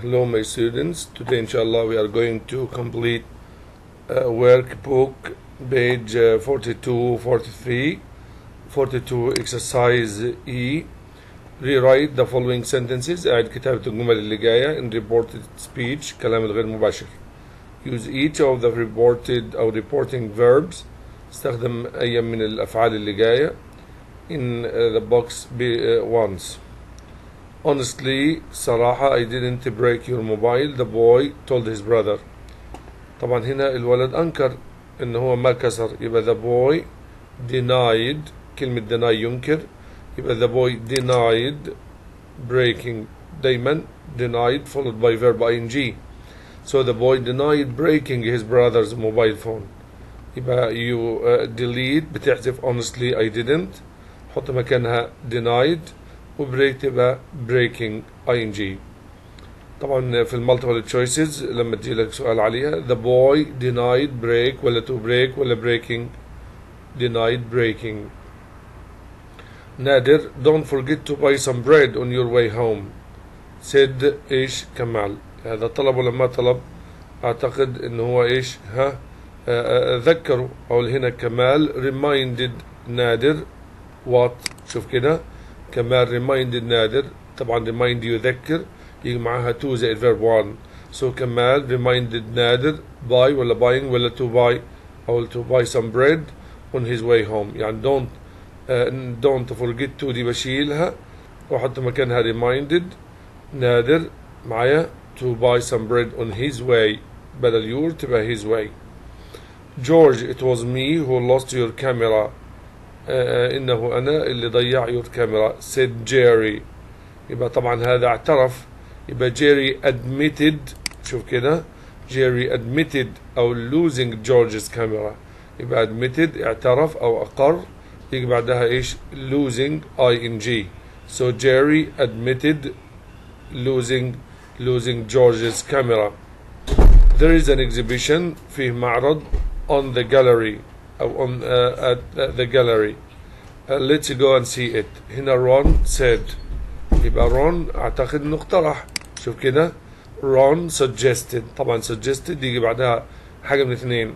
Hello, my students. Today, inshallah, we are going to complete uh, workbook page uh, 42, 43, 42 exercise E. Rewrite the following sentences. أعد كتابة الجمل اللي جاية in reported speech كلام الغير مباشر. Use each of the reported أو reporting verbs. استخدم أي من الأفعال اللي جاية in uh, the box be, uh, once. Honestly صراحة I didn't break your mobile the boy told his brother طبعا هنا الولد أنكر إن هو ما كسر يبقى the boy denied كلمة deny ينكر يبقى the boy denied breaking دايما denied followed by verb ing so the boy denied breaking his brother's mobile phone يبقى you uh, delete بتحذف honestly I didn't حط مكانها denied وبريك تبقى breaking ing. طبعا في المالتيبل تشويسز لما تجي لك سؤال عليها the boy denied break ولا to break ولا breaking denied breaking. نادر don't forget to buy some bread on your way home said إيش؟ كمال. هذا طلب ولا ما طلب؟ أعتقد انه هو إيش؟ ها؟ ذكروا. أو هنا كمال reminded نادر what شوف كده. كمال reminded نادر طبعا remind يذكر يجي معاها to زائد verb 1 so كمال reminded نادر buy ولا buying ولا to buy أو to buy some bread on his way home يعني don't uh, don't forget to دي بشيلها وأحط مكانها reminded نادر معايا to buy some bread on his way بدل your تبقى his way George it was me who lost your camera آه إنه أنا اللي ضيع your camera said Jerry يبقى طبعا هذا اعترف يبقى جيري admitted شوف كده جيري admitted أو losing George's camera يبقى admitted اعترف أو أقر يجي بعدها إيش losing ing so Jerry admitted losing losing George's camera there is an exhibition فيه معرض on the gallery on uh, at the gallery uh, let's go and see it هنا Ron said يبقى رون اعتقد انه اقترح شوف كده رون suggested طبعا suggested يجي بعدها حاجة من اثنين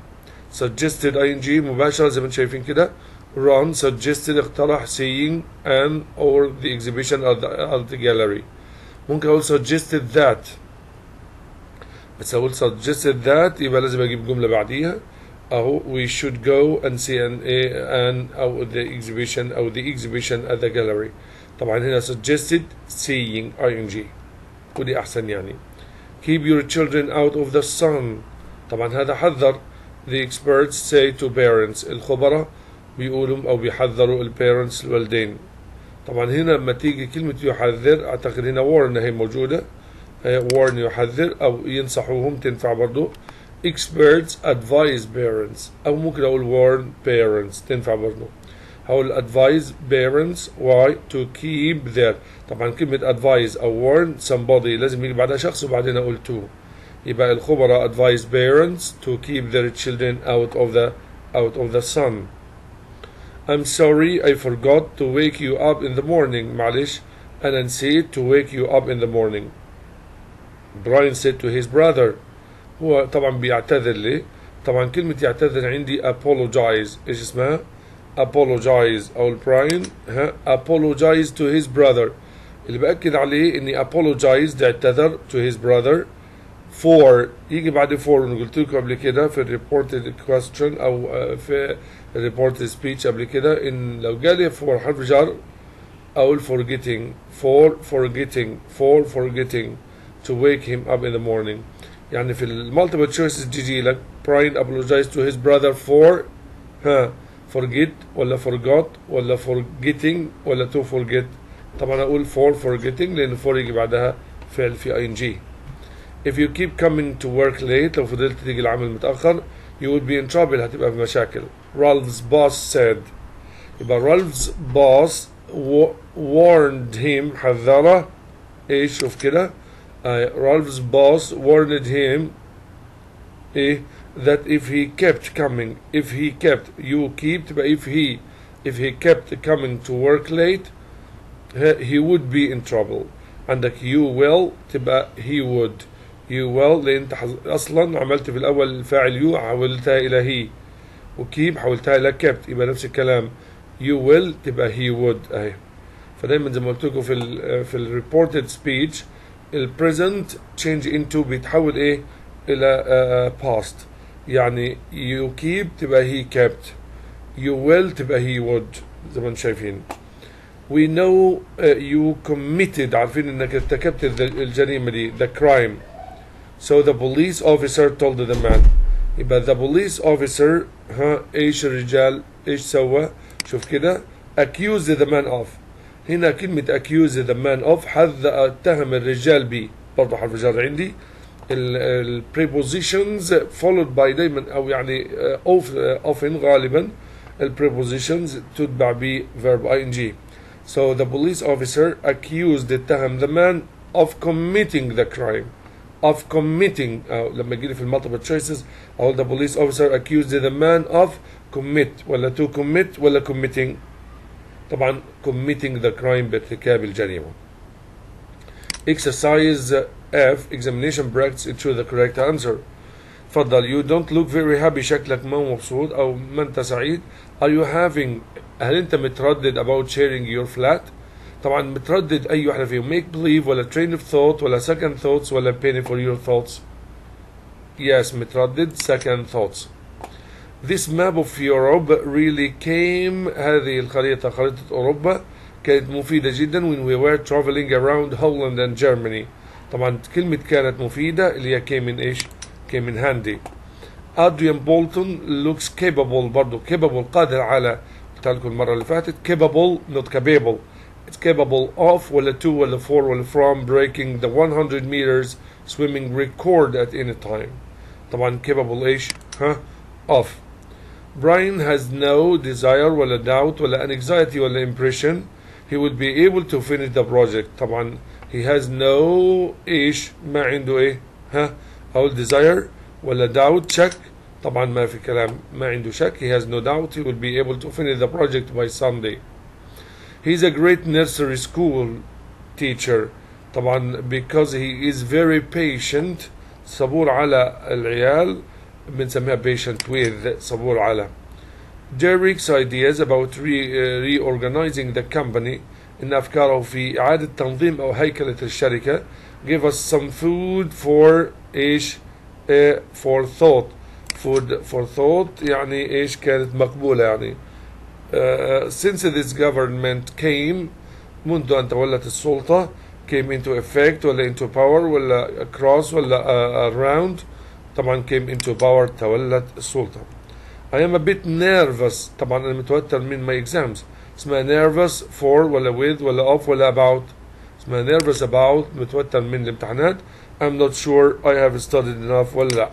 suggested ing مباشره زي ما أنتم شايفين كده رون suggested اقترح seeing an or the exhibition at the, at the gallery ممكن أقول suggested that بس أقول suggested that يبقى لازم أجيب جمله بعديها أهو we should go and see an, an أو the exhibition أو the exhibition at the gallery. طبعا هنا suggested seeing ing. ودي أحسن يعني. Keep your children out of the sun. طبعا هذا حذر. The experts say to parents الخبراء بيقولوا أو بيحذروا البيرنتس الوالدين طبعا هنا لما تيجي كلمة يحذر أعتقد هنا warn هي موجودة. warn يحذر أو ينصحوهم تنفع برضو. experts advise parents او ممكن اقول warn parents تنفع برضو هقول advise parents why to keep their طبعا كلمة advise أو warn somebody لازم يجي بعدها شخص وبعدين أقول to يبقى الخبراء advise parents to keep their children out of the out of the sun I'm sorry I forgot to wake you up in the morning معلش أنا نسيت to wake you up in the morning Brian said to his brother هو طبعا بيعتذر لي طبعا كلمة يعتذر عندي apologize إيش اسمها apologize أو براين ها apologize to his brother اللي بأكد عليه إني apologize اعتذر to his brother for يجي بعد for أنا قلت لكم قبل كده في reported question أو في reported speech قبل كده إن لو جالي for حرف جر أقول forgetting for forgetting for forgetting to wake him up in the morning يعني في المالتيبل تشويس تجي لك براين ابولوجايز تو هيز براذر فور ها فورجيت ولا فورجوت ولا فورجيتنج ولا تو فورجيت طبعا أقول فور فورجيتنج لأن فور يجي بعدها فعل في ان جي if you keep coming to work late لو فضلت تيجي العمل متأخر you would be in trouble هتبقى في مشاكل. رالفز boss said. يبقى رالفز boss warned him حذره إيه شوف كده. uh, Ralph's boss warned him ايه that if he kept coming if he kept you keep but if he if he kept coming to work late he would be in trouble عندك you will تبقى he would you will لان انت حز- اصلا عملت في الاول الفاعل you حولتها الى he وكيب حولتها الى kept يبقى نفس الكلام you will تبقى he would اهي فدايما زي ما قلت لكم في ال في الريبورتد سبيتش البريزنت تشينج انتو بيتحول ايه الى باست يعني you keep تبقى he kept you will تبقى he would زي ما انتم شايفين we know uh, you committed عارفين انك ارتكبت الذ- الجريمة دي the crime so the police officer told the man يبقى the police officer ها ايش الرجال ايش سوى شوف كده accused the man of هنا كلمة accuse the man of حذ اتهم الرجال به برضه حرف جر عندي ال ال prepositions followed by دايما او يعني uh, of, uh, often غالبا ال prepositions تتبع ب verb ing so the police officer accused اتهم the man of committing the crime of committing أو لما يجي لي في المالتيبل choices أقول the police officer accused the man of commit ولا to commit ولا committing طبعا committing the crime بارتكاب الجريمة exercise F examination brackets into the correct answer تفضل you don't look very happy شكلك ما مبسوط أو ما أنت سعيد are you having هل أنت متردد about sharing your flat طبعا متردد أي واحدة فيهم make believe ولا train of thought ولا second thoughts ولا penny for your thoughts yes متردد second thoughts This map of Europe really came هذه الخريطة خريطة أوروبا كانت مفيدة جدا when we were traveling around Holland and Germany طبعا كلمة كانت مفيدة اللي هي came من إيش came من handy Adrian Bolton looks capable برضو capable قادر على قلت لكم المرة اللي فاتت capable not capable it's capable of ولا to ولا for ولا from breaking the 100 meters swimming record at any time طبعا capable إيش ها of Brian has no desire ولا doubt ولا anxiety ولا impression he will be able to finish the project طبعا he has no ايش ما عنده ايه ها او desire ولا doubt شك طبعا ما في كلام ما عنده شك he has no doubt he will be able to finish the project by Sunday he's a great nursery school teacher طبعا because he is very patient صبور على العيال بنسميها patient with صبور على Derek's ideas about re, uh, reorganizing the company إن أفكاره في إعادة تنظيم أو هيكلة الشركة give us some food for إيش uh, for thought food for thought يعني إيش كانت مقبولة يعني uh, since this government came منذ أن تولت السلطة came into effect ولا into power ولا across ولا uh, around طبعا came into power تولت السلطة I am a bit nervous طبعا أنا متوتر من my exams اسمها nervous for ولا with ولا of ولا about اسمها nervous about متوتر من الامتحانات I'm not sure I have studied enough ولا لا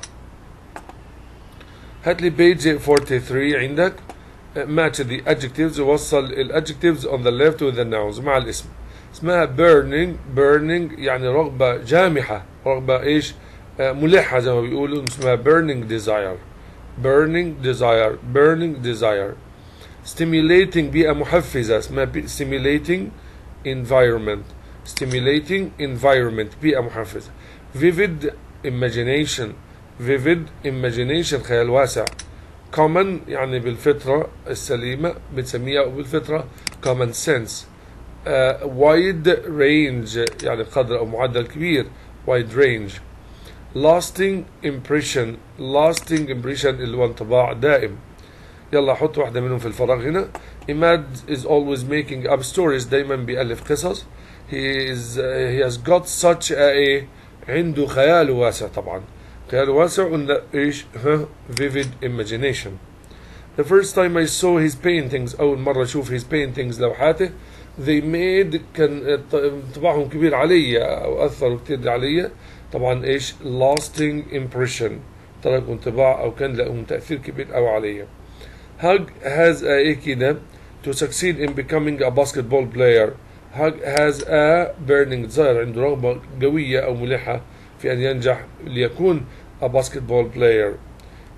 هات لي page 43 عندك match the adjectives وصل ال adjectives on the left with the nouns مع الاسم اسمها burning burning يعني رغبة جامحة رغبة ايش آه، ملحة زي ما بيقولوا اسمها burning desire burning desire burning desire stimulating بيئة محفزة اسمها stimulating environment stimulating environment بيئة محفزة vivid imagination vivid imagination خيال واسع common يعني بالفطرة السليمة بنسميها بالفطرة common sense uh, wide range يعني قدر أو معدل كبير wide range lasting impression lasting impression اللي هو انطباع دائم يلا حط واحدة منهم في الفراغ هنا Imad is always making up stories دايما بيألف قصص he is uh, he has got such a, a عنده خيال واسع طبعا خيال واسع قلنا ايش ها vivid imagination The first time I saw his paintings أول مرة أشوف his paintings لوحاته they made كان انطباعهم كبير علي أو أثروا كتير علي طبعا إيش lasting impression تركوا انطباع أو كان لهم تأثير كبير أو علي Hug has a إيه كده to succeed in becoming a basketball player Hug has a burning desire عنده رغبة قوية أو ملحة في أن ينجح ليكون a basketball player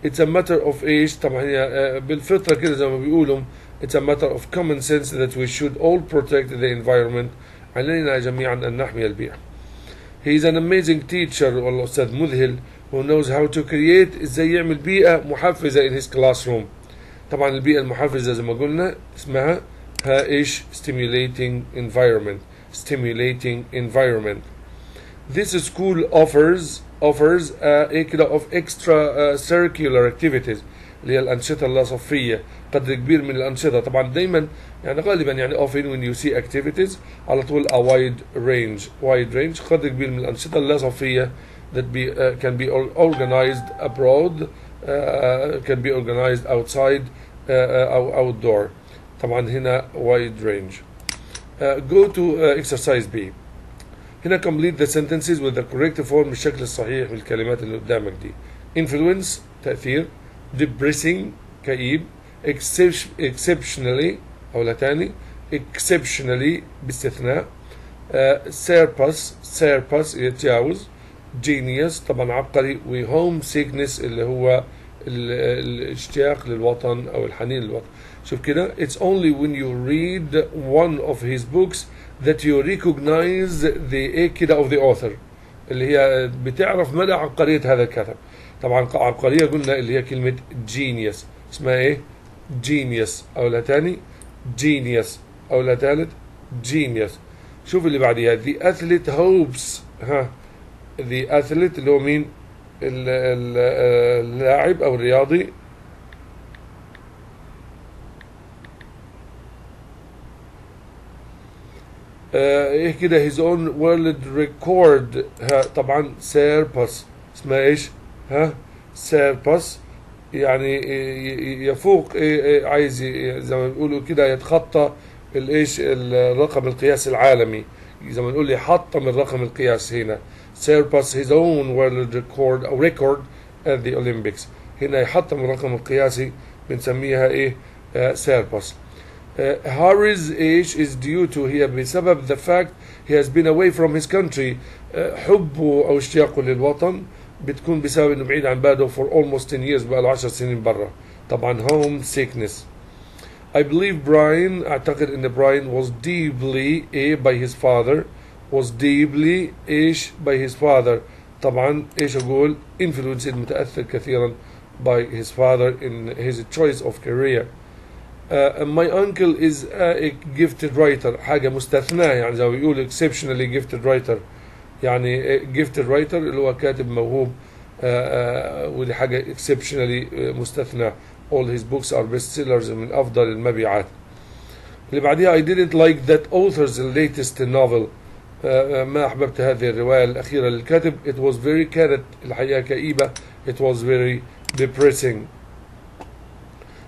It's a matter of age طبعا هي آه، بالفطرة كده زي ما بيقولوا It's a matter of common sense that we should all protect the environment علينا جميعا أن نحمي البيئة He is an amazing teacher والله أستاذ مذهل who knows how to create ازاي يعمل بيئة محفزة in his classroom طبعا البيئة المحفزة زي ما قلنا اسمها ها ايش stimulating environment stimulating environment This school offers offers uh, ايه كده of extra uh, circular activities اللي هي الأنشطة اللاصفية قدر كبير من الأنشطة طبعا دايما يعني غالبا يعني often when you see activities على طول a wide range wide range قدر كبير من الأنشطة اللاصفية that be uh, can be or- organized abroad uh, can be organized outside uh, uh, أو outdoor طبعا هنا wide range uh, go to uh, exercise B هنا complete the sentences with the correct form بالشكل الصحيح بالكلمات اللي قدامك دي influence تأثير depressing كئيب excep- exceptionally أو تاني exceptionally باستثناء uh, surpass surpass يتجاوز genius طبعا عبقري و home sickness اللي هو ال- الاشتياق للوطن أو الحنين للوطن شوف كده it's only when you read one of his books that you recognize the إيه كده of the author اللي هي بتعرف مدى عبقرية هذا الكاتب طبعا عبقرية قلنا اللي هي كلمة genius. اسمها إيه؟ genius. أو لا تاني؟ genius. أو لا تالت؟ genius. شوف اللي بعديها. The athlete hopes. ها. The athlete اللي هو مين؟ ال- ال- اللاعب أو الرياضي إيه كده هيز اون وورلد ريكورد طبعا سيربس اسمها إيش؟ ها؟ سيربس يعني آه، يفوق آه، آه، عايز زي ما بيقولوا كده يتخطى الإيش؟ الرقم القياسي العالمي. زي ما نقول يحطم الرقم القياسي هنا. سيربس هيز اون وورلد ريكورد أو ريكورد ات ذا اولمبيكس هنا يحطم الرقم القياسي بنسميها إيه؟ سيربس Uh, Harry's age is due to هي بسبب the fact he has been away from his country uh, حبه أو اشتياقه للوطن بتكون بسبب انه بعيد عن بلده for almost 10 years بقى له 10 سنين برا طبعا home sickness I believe Brian أعتقد إن Brian was deeply إيه by his father was deeply إيش by his father طبعا إيش أقول influenced متأثر كثيرا by his father in his choice of career ماي انكل از ا جيفتد رايتر حاجة مستثناة يعني زي ما بيقول اكسبشنالي جيفتد رايتر يعني uh, جيفتد رايتر اللي هو كاتب موهوب uh, uh, ودي حاجة اكسبشنالي uh, مستثناة. All his books are best sellers من أفضل المبيعات. اللي بعديها I didn't like that author's latest novel. Uh, ما أحببت هذه الرواية الأخيرة للكاتب. It was very كانت الحقيقة كئيبة. It was very depressing.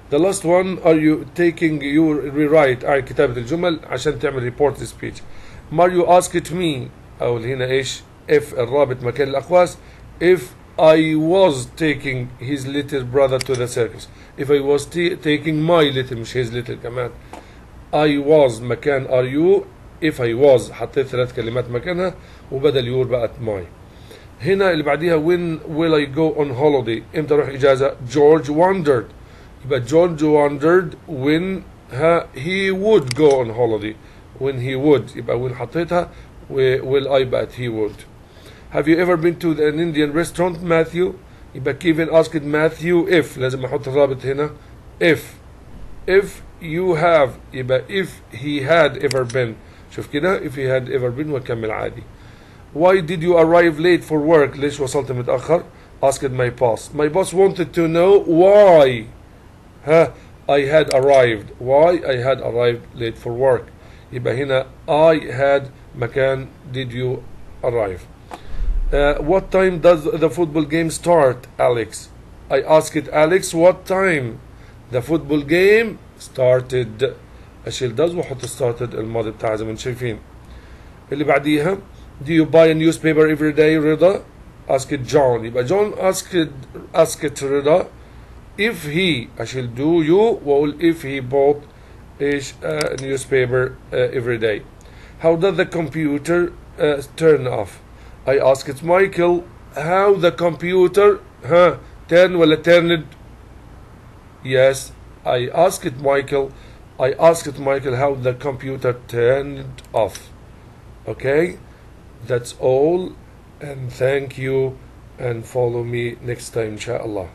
The last one are you taking your rewrite على كتابة الجمل عشان تعمل report speech Mario asked me أو اللي هنا إيش if الرابط مكان الأقواس if I was taking his little brother to the circus if I was t- taking my little مش his little كمان I was مكان are you if I was حطيت ثلاث كلمات مكانها وبدل يور بقت my هنا اللي بعديها when will I go on holiday امتى اروح اجازة George wondered يبقى George wondered when ها he would go on holiday when he would يبقى when حطيتها و will I بقت he would Have you ever been to an Indian restaurant Matthew يبقى Kevin asked Matthew if لازم احط الرابط هنا if if you have يبقى if he had ever been شوف كده if he had ever been وكمل عادي Why did you arrive late for work ليش وصلت متأخر asked my boss my boss wanted to know why ها I had arrived why I had arrived late for work يبقى هنا I had مكان did you arrive uh, what time does the football game start Alex I asked Alex what time the football game started اشيل does واحط started الماضي بتاعها زي ما انتم شايفين اللي بعديها do you buy a newspaper every day رضا asked John يبقى John asked asked رضا if he اشيل do you واقول if he bought ايش a newspaper uh, every day how does the computer uh, turn off I asked Michael how the computer ها turn ولا turned yes I asked Michael I asked Michael how the computer turned off okay that's all and thank you and follow me next time inshallah